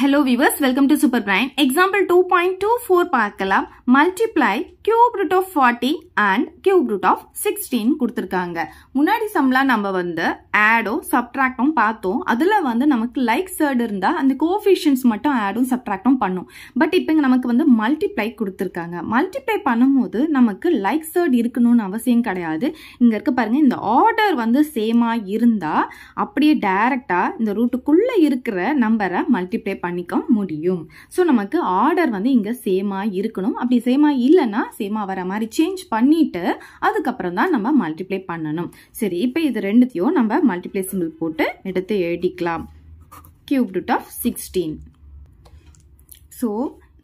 Hello viewers welcome to super brain example two point two four பார்க்கலாம். Multiply cube root of forty and cube root of sixteen கொடுத்துருக்காங்க. முன்னாடி சம்லாம் நம்ம வந்து ஆடும் சப்ட்ராக்டும் பார்த்தோம். அதில் வந்து நமக்கு லைக் சர்டு இருந்தால் அந்த கோஃபிஷியன்ஸ் மட்டும் ஆடும் சப்ட்ராக்டும் பண்ணும். பட் இப்போ இங்கே நமக்கு வந்து மல்டிப்ளை கொடுத்துருக்காங்க. மல்டிப்ளை பண்ணும்போது நமக்கு லைக் சர்டு இருக்கணும்னு அவசியம் கிடையாது. இங்கே இருக்க பாருங்கள் இந்த ஆர்டர் வந்து சேமாக இருந்தால் அப்படியே டைரக்டாக இந்த ரூட்டுக்குள்ளே இருக்கிற நம்பரை மல்டிப்ளை பண்ணிக்க முடியும். ஸோ நமக்கு ஆர்டர் வந்து இங்கே சேமாக இருக்கணும். அப்படி சேமாக இல்லைன்னா சேமாக வர மாதிரி சேஞ்ச் பண்ணிட்டு அதுக்கப்புறம் தான் நம்ம மல்டிப்ளை பண்ணணும். சரி இப்போ இது ரெண்டுத்தையும் நம்ம மல்டிப்ளை சிம்பிள் போட்டு எடுத்து எழுதிக்கலாம். Cube root of sixteen so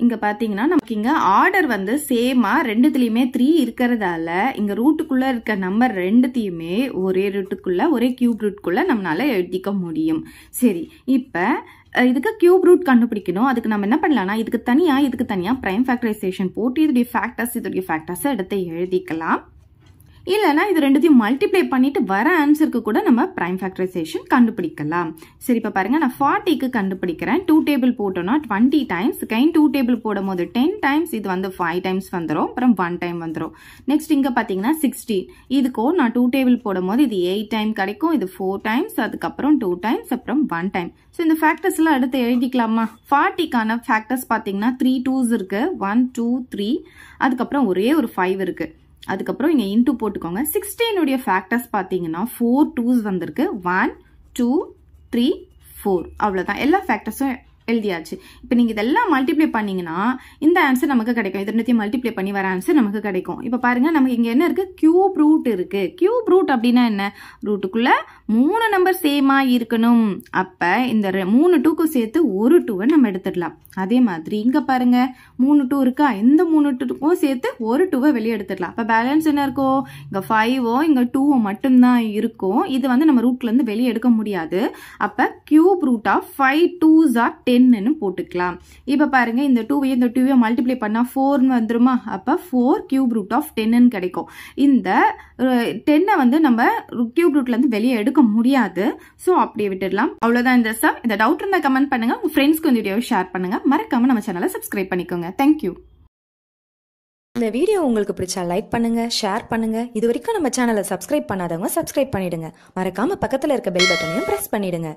இங்கே பார்த்தீங்கன்னா நமக்கு இங்கே ஆர்டர் வந்து சேமாக ரெண்டுத்துலேயுமே த்ரீ இருக்கிறதால இங்கே ரூட்டுக்குள்ளே இருக்க நம்பர் ரெண்டுத்தையுமே ஒரே ரூட்டுக்குள்ளே ஒரே கியூப் ரூட்குள்ளே நம்மளால எழுதிக்க முடியும். சரி இப்போ இதுக்கு கியூப் ரூட் கண்டுபிடிக்கணும். அதுக்கு நம்ம என்ன பண்ணலாம்னா இதுக்கு தனியாக இதுக்கு தனியாக ப்ரைம் ஃபேக்டரைசேஷன் போட்டு இதோடைய ஃபேக்டர்ஸ் இதோடைய ஃபேக்டர்ஸை எடுத்து எழுதிக்கலாம். இல்லைனா இது ரெண்டுத்தையும் மல்டிப்ளை பண்ணிட்டு வர ஆன்சருக்கு கூட நம்ம ப்ரைம் ஃபேக்டரைசேஷன் கண்டுபிடிக்கலாம். சரி இப்போ பாருங்க நான் ஃபார்ட்டிக்கு கண்டுபிடிக்கிறேன். டூ டேபிள் போட்டோம்னா டுவெண்ட்டி டைம்ஸ் கைன் டூ டேபிள் போடும் போது டென் டைம்ஸ் இது வந்து ஃபைவ் டைம்ஸ் வந்துடும் அப்புறம் ஒன் டைம் வந்துடும் நெக்ஸ்ட் இங்கே பார்த்தீங்கன்னா சிக்ஸ்டீன் இதுக்கும் நான் டூ டேபிள் போடும் போது இது எயிட் டைம் கிடைக்கும். இது ஃபோர் டைம்ஸ் அதுக்கப்புறம் டூ டைம்ஸ் அப்புறம் ஒன் டைம் ஸோ இந்த ஃபேக்டர்ஸ்லாம் அடுத்து எழுதிக்கலாமா? ஃபார்ட்டிக்கான ஃபேக்டர்ஸ் பார்த்தீங்கன்னா த்ரீ டூஸ் இருக்கு. ஒன் டூ த்ரீ அதுக்கப்புறம் ஒரே ஒரு ஃபைவ் இருக்குது அதுக்கப்புறம் இங்கே இன்ட்டு போட்டுக்கோங்க. சிக்ஸ்டீனுடைய ஃபேக்டர்ஸ் பார்த்தீங்கன்னா ஃபோர் டூஸ் வந்திருக்கு. ஒன் டூ த்ரீ ஃபோர் அவ்வளோதான் எல்லா ஃபேக்டர்ஸும் எழுதியாச்சு. இப்போ நீங்கள் இதெல்லாம் மல்டிப்ளை பண்ணிங்கன்னா இந்த ஆன்சர் நமக்கு கிடைக்கும். இது ரெண்டுத்தையும் மல்டிப்ளை பண்ணி வர ஆன்சர் நமக்கு கிடைக்கும். இப்போ பாருங்கள் நமக்கு இங்கே என்ன இருக்குது கியூப் ரூட் இருக்குது கியூப் ரூட் அப்படின்னா என்ன? ரூட்டுக்குள்ளே மூணு நம்பர் சேமாக இருக்கணும். அப்போ இந்த மூணு டூக்கும் சேர்த்து ஒரு டூவை நம்ம எடுத்துடலாம். அதே மாதிரி இங்கே பாருங்க மூணு டூ இருக்கா? இந்த மூணு டூக்கும் சேர்த்து ஒரு டூவை வெளியே எடுத்துடலாம். அப்போ பேலன்ஸ் என்ன இருக்கோ? இங்கே ஃபைவோ இங்கே டூவோ மட்டும்தான் இருக்கும். இது வந்து நம்ம ரூட்லேருந்து வெளியே எடுக்க முடியாது. அப்போ cube root of five twos are டென்னு போட்டுக்கலாம். இப்போ பாருங்க இந்த டூவையும் இந்த டூவையும் மல்டிப்ளை பண்ணால் ஃபோர்னு வந்துருமா? அப்போ ஃபோர் கியூப் ரூட் ஆஃப் டென்னு கிடைக்கும். இந்த டென்னை வந்து நம்ம கியூப் ரூட்லேருந்து வெளியே எடுக்க முடியாது. ஸோ அப்படியே விட்டுடலாம். அவ்வளோதான் இந்த சம் இந்த டவுட் இருந்தால் கமெண்ட் பண்ணுங்கள் உங்கள் ஃப்ரெண்ட்ஸ்க்கு இந்த வீடியோவை ஷேர் பண்ணுங்கள் மறக்காம நம்ம சேனலை சப்ஸ்கிரைப் பண்ணிக்கோங்க. தேங்க்யூ இந்த வீடியோ உங்களுக்கு பிடிச்சா லைக் பண்ணுங்க ஷேர் பண்ணுங்க. இது வரைக்கும் நம்ம சேனலை சப்ஸ்கிரைப் பண்ணாதவங்க சப்ஸ்கிரைப் பண்ணிடுங்க. மறக்காம பக்கத்தில் இருக்க பெல் பட்டனையும் பிரஸ் பண்ணிடுங்க.